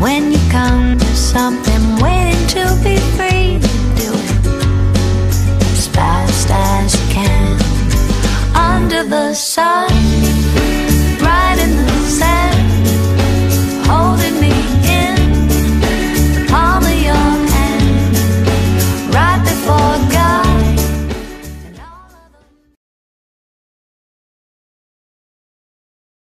When you come to something waiting to be free, do it as fast as you can. Under the sun.